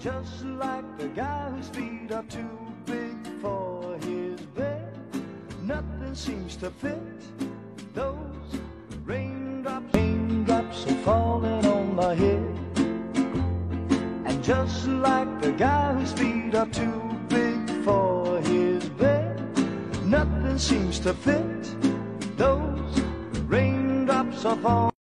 just like the guy whose feet are too big for his bed. Nothing seems to fit those raindrops, raindrops are falling on my head. And just like the guy whose feet are too big for his bed, nothing seems to fit those raindrops are falling.